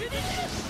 えい